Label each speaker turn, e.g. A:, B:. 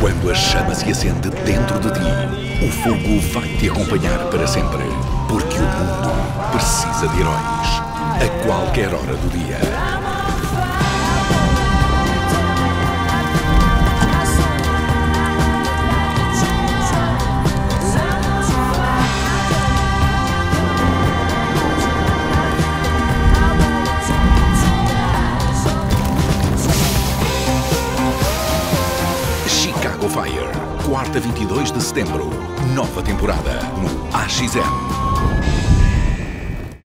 A: Quando a chama se acende dentro de ti, o fogo vai te acompanhar para sempre. Porque o mundo precisa de heróis. A qualquer hora do dia. Chicago Fire. Quarta 22 de setembro. Nova temporada no AXN.